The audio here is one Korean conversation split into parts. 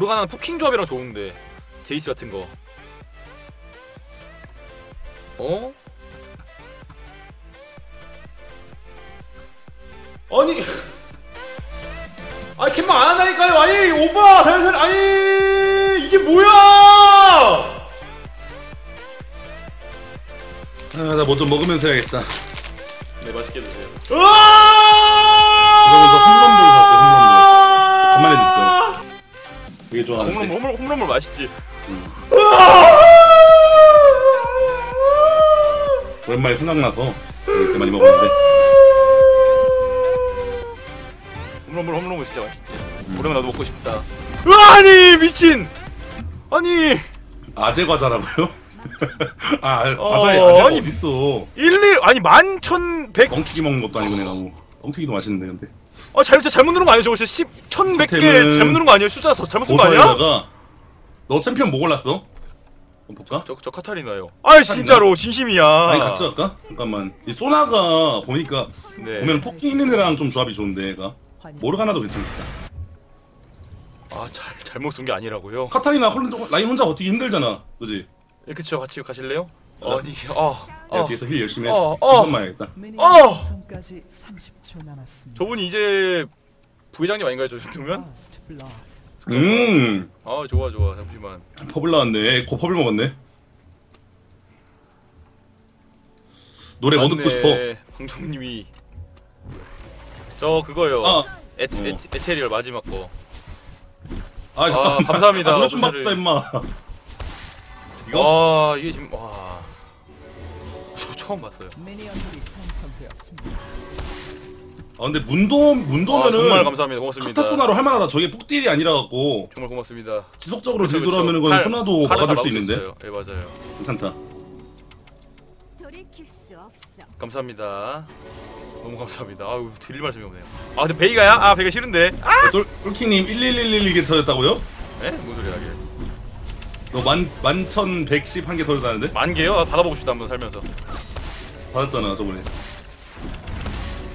모르가나는 poking 조합이랑 좋은데 제이스 같은 거. 어? 아니. 아니 캠방 안 한다니까요. 아니 오빠 자연스레 아니 이게 뭐야? 아나 뭐 좀 먹으면서 해야겠다. 네 맛있게 드세요. 그러 되게 아, 좋아하는데. 홈런 홈런 홈런볼 맛있지. 음. 오랜만에 생각나서 그렇게 많이 먹었는데. 홈런볼 홈런볼 진짜 맛있지. 오랜만에 나도 먹고 싶다. 아니 미친! 아니! 아재 과자라고요? 아 과자에 어, 아재가 아니. 어딨어? 11 아니 만천백 뻥튀기 먹는 것도 아니고 내가 뭐. 뻥튀기도 맛있는데 근데 아 잘못 잘못 누른 거 아니야 저거 진짜 10 1100개 템은 잘못 누른 거 아니야 숫자 더 잘못 쓴 거 아니야? 보석에다가 너 챔피언 뭐 골랐어? 한번 볼까? 저, 저 카타리나요. 아이 진짜로. 진심이야. 아니 같이 갈까? 잠깐만. 이 소나가 보니까 네. 보면 poking 있는 애랑 좀 조합이 좋은데 얘가. 모르가나도 괜찮겠다 아잘 잘못 쓴 게 아니라고요? 카타리나 홀로 라인 혼자 버티기 힘들잖아. 그지? 예, 그쵸. 같이 가실래요? 아니 아, 야아 뒤에서 heal 열심히 해 어, 한 어. 번만 해야겠다 어! 성까지 30초 남았습니다. 저분이 이제 부회장님 아닌가요 저 정도면? First blood. 음 아 좋아 좋아 잠시만 퍼블 나왔네 고 퍼블 먹었네 노래 뭐 듣고 싶어? 방송님이 저 그거요 아, 에, 어. 에, 에테리얼 마지막 거 아 잠깐만 감사합니다. 아, 노래 좀 오늘을. 바꾸자 임마 이거? 와 이게 지금 와저 처음 봤어요. 아 근데 문도 문도면은 아, 정말 감사합니다 고맙습니다 카타소나로 할만하다 저게 폭딜이 아니라 갖고 정말 고맙습니다 지속적으로 그쵸, 딜 들어가면은 그쵸. 그건 칼- 소나도 칼을 막아줄 다수 있는데 막아줬어요. 예 맞아요 괜찮다 돌이킬 수 없어. 감사합니다 너무 감사합니다 아유 드릴 말씀이 없네요 아 근데 베이가야? 아 베이가 싫은데 아! 똘- 똘킹님 1111개 터졌다고요? 에? 뭔 소리야 이게 너만 만천 백십 한개 터졌다는데? 만 개요? 아, 받아보고 싶다 한번 살면서 받았잖아 저번에.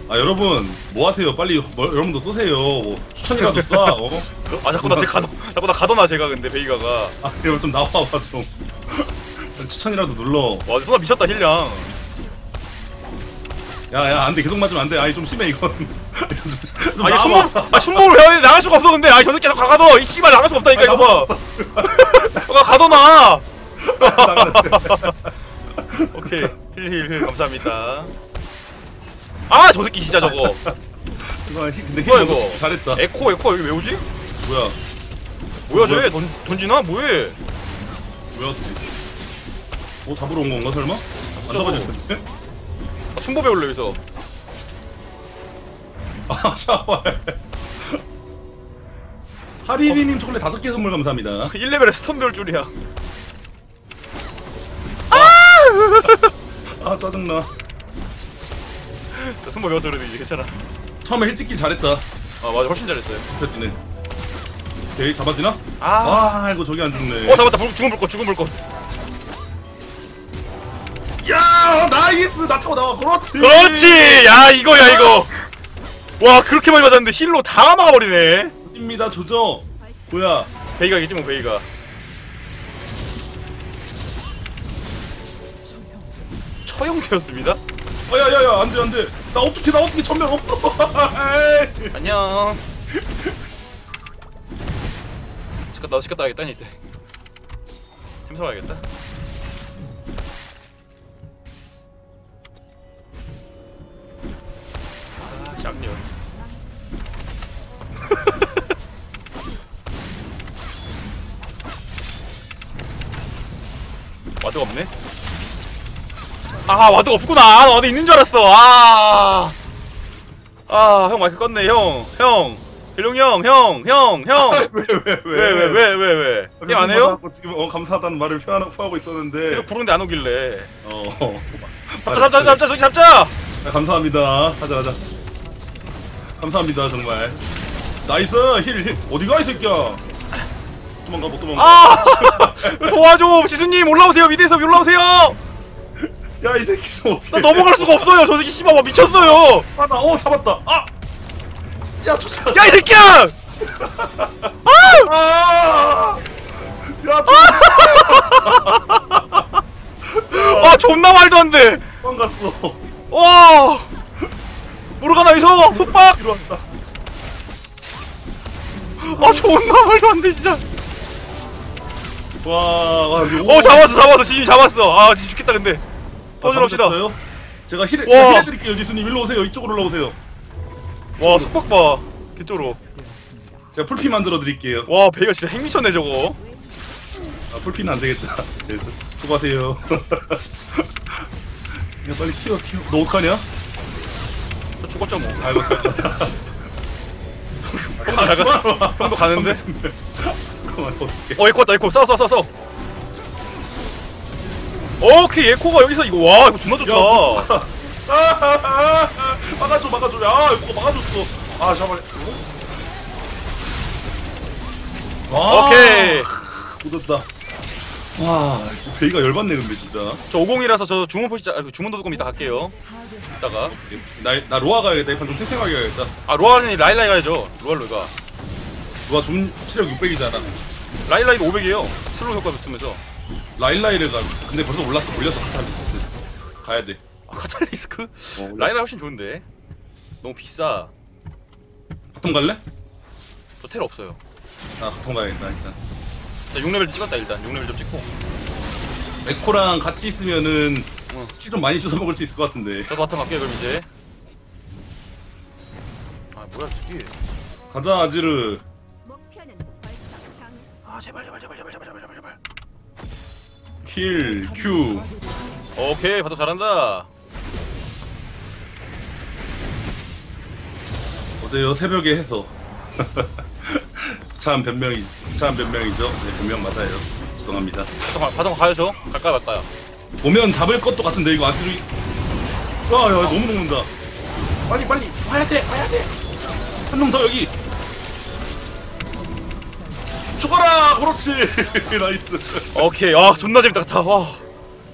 아 여러분 뭐 하세요? 빨리 뭐, 여러분도 쏘세요. 뭐 추천이라도 쏴 어? 아 자꾸 나 제가 가둬 자꾸 나 가둬놔 제가 근데 베이가가. 아 이거 좀 나와봐 좀. 추천이라도 눌러. 와 소나 미쳤다 힐량. 야야 안돼. 계속 맞으면 안돼. 아이 좀 심해 이건. 좀 아니. 순모 아 순모를 해야 돼 나갈 수가 없어 근데. 아니 저 새끼 나 가둬. 이 씨발 나갈 수가 없다니까 아, 이거. 봐. 가 가둬놔. 오케이 heal heal heal 감사합니다 아 저 새끼 진짜 저거 이거 근데 뭐야, 힘 이거? 이거 잘했다 에코 에코 여기 왜 오지? 뭐야 뭐야 쟤 뭐야? 던, 던지나? 뭐해 뭐야 뭐 잡으러 온 건가 설마? 안 저거. 잡아줄 텐데? 아, 순보 배울래 여기서 아 샤워 하리리님 초콜릿 다섯 개 선물 감사합니다 1레벨에 스턴 배울 줄이야 아 짜증나. 자, 순보 배워서 그래도 이제 괜찮아. 처음에 힐찍기 잘했다. 아 맞아. 훨씬 잘했어요. 펴지네 오케이 잡아지나? 아. 아 이거 저기 안 죽네. 어 잡았다. 불- 죽은 불꽃 죽은 불꽃 야 nice! 나 타고 나와. 그렇지. 그렇지! 야 이거야 이거. 와 그렇게 많이 맞았는데 heal로 다 막아버리네. 조집니다 조져 뭐야? 베이가겠지 뭐 베이가 처형되었습니다. 어야야야 안돼 안돼. 나 어떻게 나 어떻게 점멸 없어? 에이. 안녕. 시켰다 시켰다 하겠다 이때 템 사와야겠다. 아 ward가 없네 아 ward가 없구나 아, 나 ward 있는 줄 알았어 아 아, 형 마이크 껐네, 형. 형. 일용 형, 형, 형, 형. 왜, 왜, 왜, 왜, 왜? 게임 안 해요? 지금 어 감사하다는 말을 표현하고 표하고 있었는데 계속 부르는데 안 오길래. 어 잡자, 잡자, 잡자, 저기 잡자! 아, 감사합니다 하자 하자 감사합니다 정말 nice heal heal 어디가 이 새끼야 도망가 못 도망가 아! 도와줘! 지수님, 올라오세요! mid에서 올라오세요! 야 이 새끼 좀 어떻게 나 넘어갈 수가 없어요! 저 새끼 씨발 와 미쳤어요! 아 나 어 잡았다 아 야 쫓아 야 이 새끼야! 아! 야아 존나 말도 안 돼. 도망갔어 와 모르가나 이서 속박. 뒤로 왔다 아 존나 말도 안 돼 진짜. 와, 와 여기 어 잡았어 잡았어 지금 잡았어. 아 지금 죽겠다 근데. 터져봅시다. 잡으셨어요? 제가 heal 와. 제가 heal 해드릴게요 지수님 일로 오세요 이쪽으로 올라오세요 와 속박 봐. 개쪼로. 제가 풀피 만들어 드릴게요 와 베이가 진짜 핵미쳤네 저거. 아 풀피는 안 되겠다 네, 수고하세요 야 빨리 키워 키워 너 어떡하냐? 저 죽었죠 뭐. 아이고 형도 잘 가. 형도 가는데. 그만 어떡해 어 에코 왔다 에코 싸워 싸워 싸워. 오케이 에코가 여기서 이거 와 이거 존나 좋다. 막아줘 막아줘. 아 이거 막아줬어. 아 잠깐만. 아, 오케이. 묻었다. 와 베이가 열받네 근데 진짜. 저 50이라서 저 주문 포시 아, 주문도 조금 이따 갈게요. 이따가. 나, 나 로아 가야겠다. 이판 좀 탱탱하게 가야겠다. 아 로아는 라일라이 가야죠. 로알로가. 로아 준 체력 600이잖아. 라일라이도 500이에요. slow 효과 붙으면서 라일라이를 가. 근데 벌써 올랐어. 올렸어 카탈리스트. 가야 돼. 아, 카탈리스트? 어, 라일라 훨씬 좋은데. 너무 비싸. bottom 갈래? 저 텔 없어요. 아 bottom 가야겠다 일단. 자 6레벨 찍었다 일단. 6레벨 좀 찍고. 에코랑 같이 있으면은 어. kill 좀 많이 주워 먹을 수 있을 것 같은데. 저도 bottom 갈게요 그럼 이제. 아 뭐야 이게. 가자 아지르. 아 제발 제발 제발 제발 제발. kill, Q 오케이 bottom 잘한다. 어제요 새벽에 해서. 참 변명이 참 변명이죠? 네 변명 맞아요. 죄송합니다. 가- bottom 가야죠. 갈까요 말까요? 보면 잡을 것도 같은데 이거 아지르 야야 너무 녹는다. 빨리 빨리 와야 돼 와야 돼 한 놈 더 여기 죽어라 그렇지 nice. 오케이 아 존나 재밌다 같아. 와.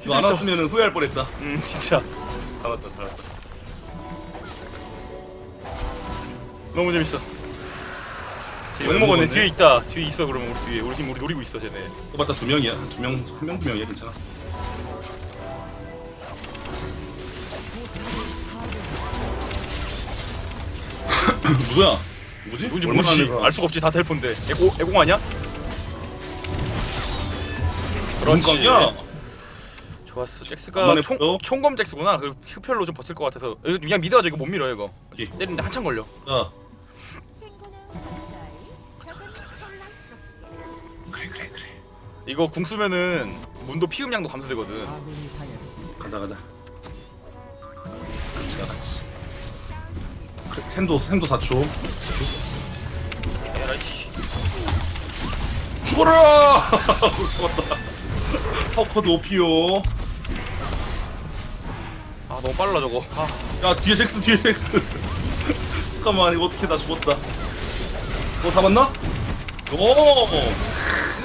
이거 안 왔으면 후회할 뻔했다. 음 진짜. 잘했다 잘했다. 너무 재밌어. 욕먹었네. 먹었네? 뒤에 있다. 뒤에 있어 그러면 우리 뒤에. 우리 지금 우리 노리고 있어 쟤네. 해봤자 두 명이야. 두 명 한 명 두 명이야. 괜찮아. 누구야 누구지? 누군지 모르지 알 수가 없지. 다 텔폰데. 에고 에공 아니야? 그렇지 그렇지 좋았어. 잭스가 총, 또? 총검 잭스구나. 그 흡혈로 좀 버틸 것 같아서. 이거 그냥 미드하죠. 이거 못 밀어 이거. 오케이. 때리는데 한참 걸려. 자 그래 이거 궁 쓰면은 문도 피음량도 감소되거든. 가자 가자. 같이 가 같이. 그래 샌도 샌도 4초 에라이씨 죽어라! 죽었다. 퍼커드 오피오 아 너무 빨라 저거. 아. 야 뒤에 잭스 뒤에 잭스. 잠깐만 이거 어떻게 나 죽었다. 너 잡았나? 오!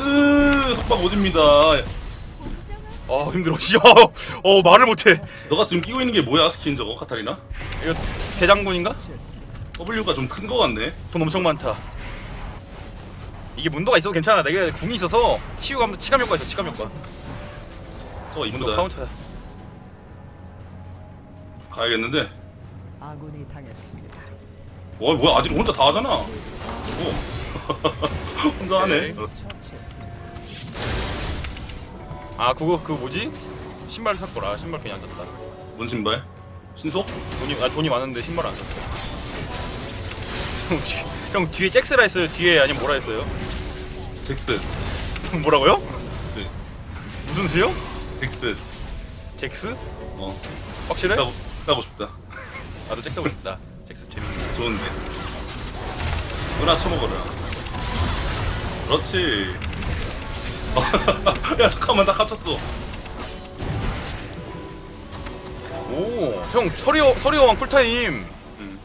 으, 속박 오집니다. 아 힘들어. 씨. 어 말을 못해. 너가 지금 끼고 있는 게 뭐야 스킨 저거 카타리나? 이거 대장군인가? W가 좀 큰 거 같네. 돈 엄청 많다 이게 문도가 있어도 괜찮아 내가 궁이 있어서 치유감 치감 효과 있어 치감 효과 저거 문도 이쁘다 카운터야 가야겠는데 아군이 당했습니다. 와 뭐야 아직 혼자 다 하잖아 오 혼자 하네 오케이. 처치했습니다. 아 그거 그 뭐지? 신발 샀거라 신발 괜히 안 샀다 뭔 신발? 신속? 돈이 아 돈이 많은데 신발 안 샀어 형, 뒤, 형 뒤에 잭스라 했어요 뒤에 아니면 뭐라 했어요? 잭스 뭐라고요? 잭스 무슨 수요? 잭스 잭스? 어 확실해? 따고, 따고 싶다 나도 잭스 하고 싶다 잭스 재밌네 좋은데 누나 쳐먹어라 그렇지 야 잠깐만 나 갇혔어 오형 서리어 서리어왕 쿨타임 음.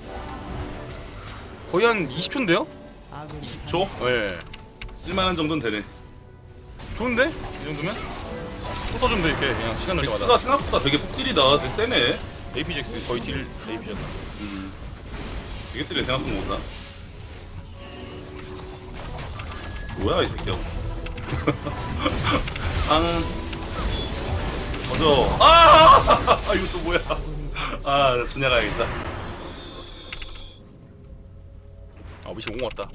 거의 한 20초인데요? 아군이 10초? 네 쓸만한 정도는 되네. 좋은데? 이 정도면? 또 써주면 돼 이렇게. 그냥 시간 날 잭스가 때마다 생각보다 되게 폭딜이다. 되게 세네. AP 잭스 거의 딜 AP잖아 음. 되게 세네 생각도 못하다 뭐야 이 새끼야. 앙 먼저. 아! 아 이거 또 뭐야? 아나 존야 가야겠다. 아 미친 공 왔다.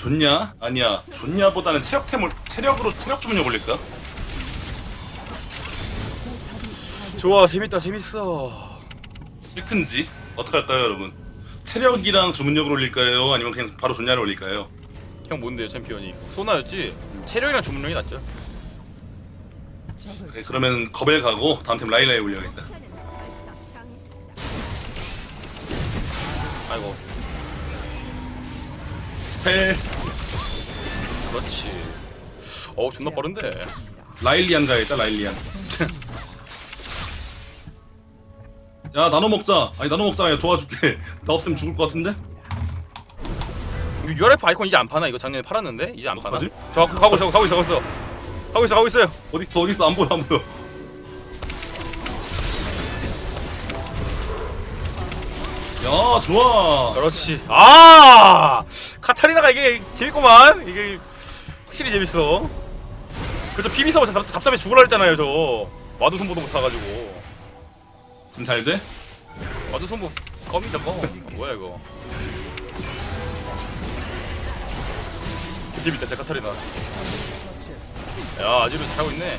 좋냐? 아니야. 좋냐보다는 체력템을 체력으로 체력 주문력 올릴까? 좋아 재밌다 재밌어 실큰지 어떻게 할까요, 여러분? 체력이랑 주문력을 올릴까요? 아니면 그냥 바로 좋냐를 올릴까요? 형 뭔데요 챔피언이 소나였지 체력이랑 주문력이 낫죠 그래, 그러면 겁을 가고 다음 팀 라일라에 올려야겠다. 아이고 헬 그렇지 어우 존나 빠른데 라일리안 가야겠다. 라일리안. 야 나눠 먹자. 아니 나눠 먹자. 야, 도와줄게. 나 없으면 죽을 것 같은데? 이거 URF 아이콘 이제 안 파나 이거 작년에 팔았는데 이제 안 파나 어떡하지? 저 가고 있어 가고 있어 가고 있어 가고 있어 가고 있어요 어디 있어? 어디 있어? 안 보여 안 보여. 야 좋아. 그렇지. 아 카타리나가 이게 재밌구만. 이게 확실히 재밌어. 그저 PBE 서버 답- 답답해 죽으라 했잖아요 저. ward 순보도 못 타가지고. 지금 잘 돼? ward 순보 껌이죠 껌 뭐야 이거. 그 재밌다 제 카타리나. 야 아지르 잘하고 있네.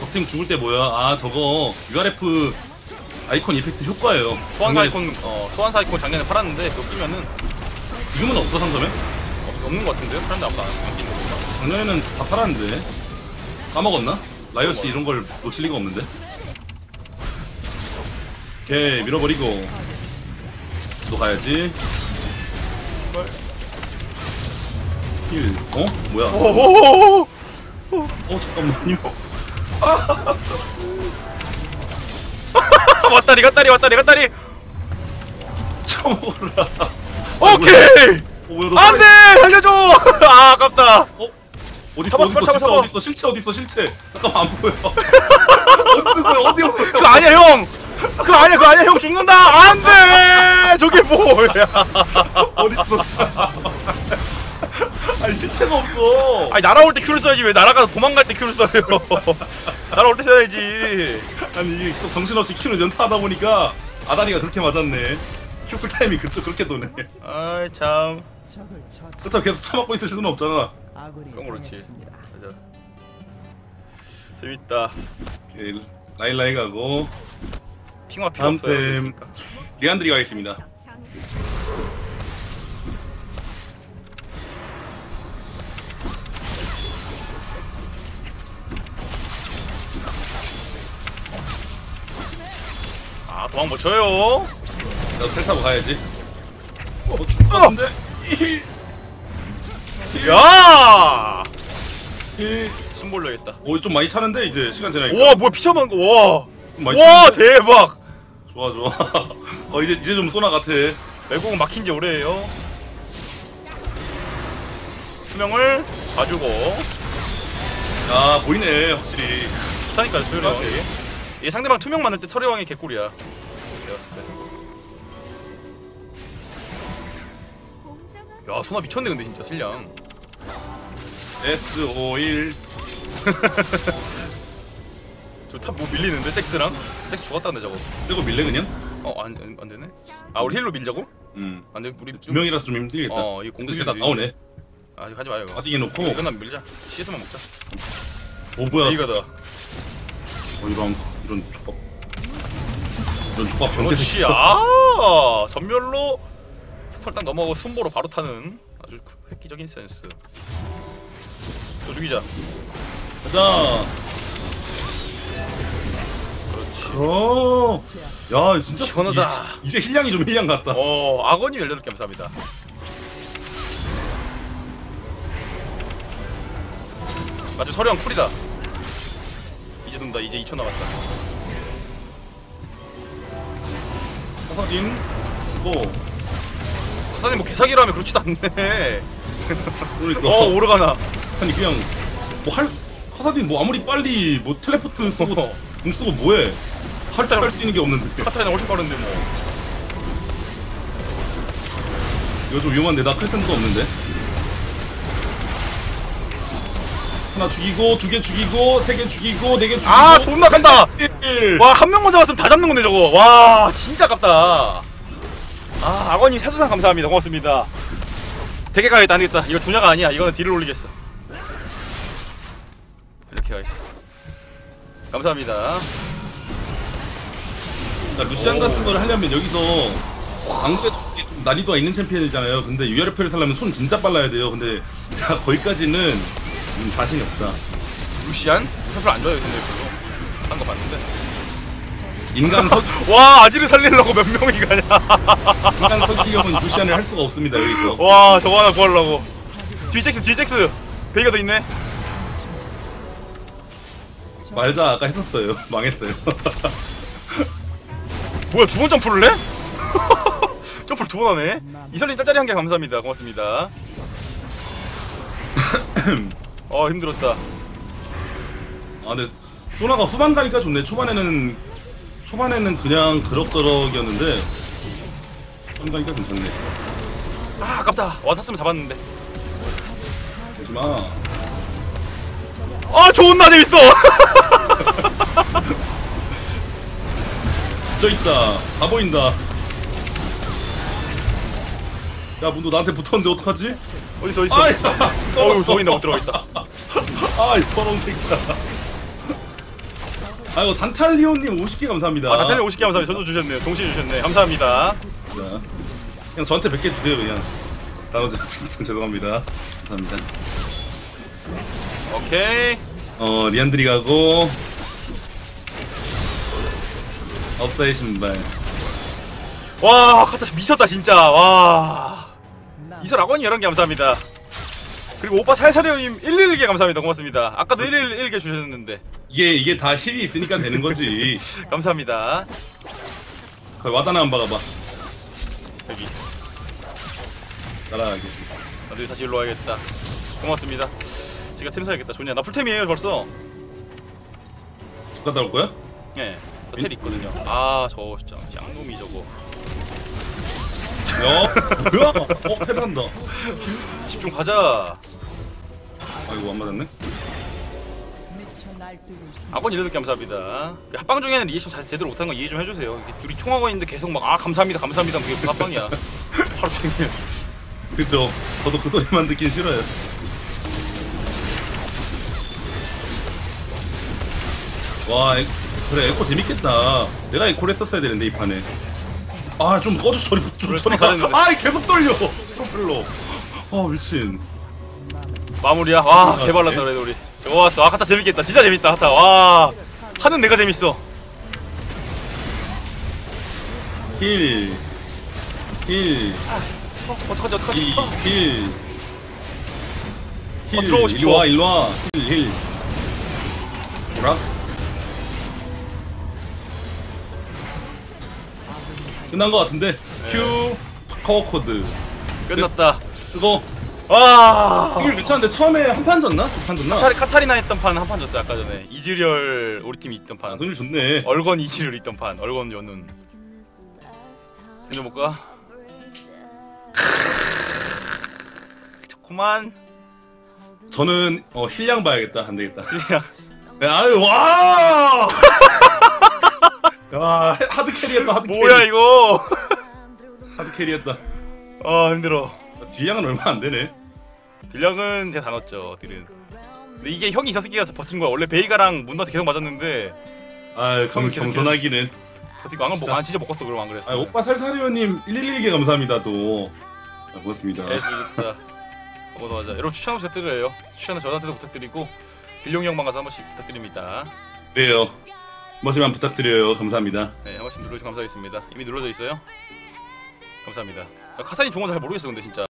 적팀 죽을 때 뭐야? 아 저거 URF 아이콘 effect 효과예요. 소환사 작년에- 아이콘 어 소환사 아이콘 작년에 팔았는데 그거 끼면은 지금은 없어 상점에? 없, 없는 것 같은데요? 사람들 아무도 안 끼는 거니까 작년에는 다 팔았는데 까먹었나? 라이엇이 이런 걸 놓칠 리가 없는데. 오케이 밀어버리고 또 가야지. 씨발 힐. 어? 뭐야? 오오오오 어 잠깐만요. 왔다리 갔다리 왔다리 갔다리 쳐먹어라. 오케이 어, 안돼 살려줘 아 아깝다 어? 어디 있어? 어디 있어? 어디 있어? 실체 어디 있어? 실체. 잠깐만 안 보여. 어디 있는? 어디 있어? 그거 아니야 형 그거 아니야 그거 아니야 형 죽는다 안돼 저게 뭐야 어디 있어? 아니 실체가 없어. 아니 날아올 때 Q를 써야지 왜 날아가서 도망갈 때 Q를 써요 날아올 때 써야지 아니 이게 또 정신없이 Q를 연타하다 보니까 아다리가 그렇게 맞았네. Q cool time이 그쪽 그렇게 도네. 아이 참. 그렇다고 계속 쳐맞고 있을 수는 없잖아. 그건 그렇지. 맞아 재밌다 오케이, 라일라이 가고 핑화 필요 다음 없어요 팀. 그러니까. 리안드리 가겠습니다. 도망 못 쳐요 나도 텔 타고 가야지. 어, 죽을 것 같은데? 힐, 야 힐. 숨 벌려야겠다 오, 좀 많이 차는데 이제 시간 지나니까. 우와 뭐야 피쳐만 거 와 좀 많이 와 차는데? 대박 좋아 좋아. 어 이제 이제 좀 소나 같아. 외국은 막힌 지 오래예요 투명을 봐주고 야 보이네 확실히. 좋다니까요 수요령 이게 얘 상대방 투명 만들 때 철의왕이 개꿀이야 내가 봤을 공정한 때야 소나 미쳤네 근데 진짜 실량 S 5 1 저탑뭐 밀리는데 잭스랑 잭스 죽었다는데 저거 이거 밀래 그냥? 어안 안 되네 아 우리 힐로 밀자고 음. 안돼 우리 두 명이라서 좀 힘들겠다. 어, 이 공격이 공격이 다 나오네. 아 하지 마요 이거 빠지게 놓고. 이거 끝나면 밀자 CS만 먹자 오 뭐야? 이거다 어, 이런 이런 족밥. 족밥 병태. 그렇지 아 전멸로 스털 딱 넘어가고 순보로 바로 타는 아주 획기적인 센스 또 죽이자 가자. 그렇지 어. 야 진짜 시원하다. 이, 이제 힐량이 좀 힐량 같다. 어 악원이 18개 감사합니다 맞아 서령 쿨이다 이제 돈다 이제 2초 남았다 사사딘 죽고. 사장님 뭐 개사기로 하면 그렇지도 않네. 그러니까. 어 오르가나. 아니 그냥 뭐할 카사딘 뭐 아무리 빨리 뭐 텔레포트 쓰고 어. 궁 쓰고 뭐해. 할때 할수 있는 게 없는데 카타리나 훨씬 빠른데 뭐. 이거 좀 위험한데 나 클센도 없는데 하나 죽이고 두 개 죽이고 세 개 죽이고 네 개 죽이고. 아 존나 간다. 일. 와한 명만 잡았으면 다 잡는 건데 저거. 와 진짜 아깝다. 아 악어님 사수상 감사합니다. 고맙습니다. 되게 가겠다 안되겠다. 이거 조냐가 아니야. 이거는 딜을 올리겠어. 이렇게 가있어. 감사합니다. 그러니까 루시안 같은 걸 하려면 여기서 방패 좀 난이도가 있는 챔피언이잖아요. 근데 유혈표를 살려면 손 진짜 빨라야 돼요. 근데 야, 거기까지는 음, 자신이 없다. 루시안? 무사풀 안 좋아요 근데 별로 한거 봤는데 인간 석 와 아지를 살리려고 몇 명이 가냐 인간 석기경은 루시안을 할 수가 없습니다 여기서. 와 저거 하나 구하려고 뒤잭스 뒤잭스 베이가 더 있네 말자 아까 했었어요. 망했어요. 뭐야 두 번 점프를 해? 점프를 두 번 하네 이설님 짤짤이 한 개 감사합니다 고맙습니다 어 힘들었다 아 근데 소나가 후반 가니까 좋네. 초반에는 초반에는 그냥 그럭저럭이었는데 후반 가니까 괜찮네. 아 아깝다 와 탔으면 잡았는데 하지마. 아 좋은 나 재밌어 저 있다. 다 보인다. 야, 문도 나한테 붙었는데 어떡하지? 어딨어 어딨어 아이, 어우 보인다 못 들어가겠다 아이, 서러운 새끼다. 아이고, 단탈리오님 50개 감사합니다. 아 나탈리 50개 감사합니다 저도 주셨네요 동시에 주셨네 감사합니다 자, 그냥 저한테 100개 주세요, 그냥. 나눠줘. 죄송합니다. 감사합니다. 오케이 어, 리안드리 가고. 업사의 신발. 와 카타 미쳤다 진짜 와 이설 악원이 11개 감사합니다 그리고 오빠 살살해요님 111개 감사합니다 고맙습니다 아까도 111개 주셨는데 이게, 이게 다 힐이 있으니까 되는 거지. 감사합니다 거기 와다나 한번 박아봐. 여기 따라가게. 나도 다시 일로 와야겠다 고맙습니다 제가 템 사야겠다 좋냐 나 풀템이에요 벌써 집 갔다 올 거야? 예, 저텔 있거든요. 아, 저 진짜 짱놈이 저거. 야, 뭐야? 어, 패한다. 집좀 가자. 아이고 안 맞았네. 아건 이렇게 감사합니다. 그 합방 중에는 리액션 잘 제대로 못하는 거 이해 좀 해주세요. 이게 둘이 총하고 있는데 계속 막 아 감사합니다, 감사합니다. 그게 무슨 합방이야. 하루 종일. 그죠. 저도 그 소리만 듣긴 싫어요. 와, 에, 그래 에코 재밌겠다. 내가 에코를 했었어야 되는데 이 판에. 아, 좀 꺼줘 소리 좀 소리가. 잘했는데. 아, 계속 떨려. 프로펠러. 아, 미친. 마무리야. 와, 아, 개발랐다 네. 그래도 우리. 좋았어. 아, 카타 재밌겠다. 진짜 재밌다. 카타. 와, 하는 내가 재밌어. 힐. 힐. 어, 어떡하지, 어떡하지. 힐. 어, 힐. 어, 들어오고 싶어. 일로 와, 일로 와. 힐, 힐. 뭐라? 끝난 거 같은데. 네. 큐 커버 코드. 끝났다. 이거 와. 이길 괜찮은데 처음에 한 판 졌나? 두 판 졌나? 카타리, 카타리나 했던 판 한 판 졌어요 아까 전에 이즈리얼 우리 팀이 있던 판 아, 승률 좋네. 얼건 이즈리얼 있던 판 얼건 연운 이제 볼까? 좋구만 저는 어, heal량 봐야겠다. 안 되겠다. 그냥 야, 아유 와! 야 hard carry했다. hard carry. 뭐야 이거 hard carry했다. 아 힘들어 deal량은 얼마 안 되네. deal량은 제가 다 넣었죠 deal은 근데 이게 형이 있었으니까 버틴 거야 원래 베이가랑 문도한테 계속 맞았는데 아, 겸, 이렇게, 겸손하기는. 버티고 안은 뭐, 안 진짜 못 갔어 그럼 안 그랬어 아, 오빠 살사리오님 111개 감사합니다 또. 아, 고맙습니다. 네, 재밌다. 한번 더 하자. 여러분 추천 부탁드려요. 추천은 저한테도 부탁드리고 빌룡이 형방 가서 한 번씩 부탁드립니다. 그래요. 한 번씩만 부탁드려요. 감사합니다. 네, 한 번씩 눌러주시면 감사하겠습니다. 이미 눌러져 있어요. 감사합니다. 카사니 좋은 거 잘 모르겠어 근데 진짜.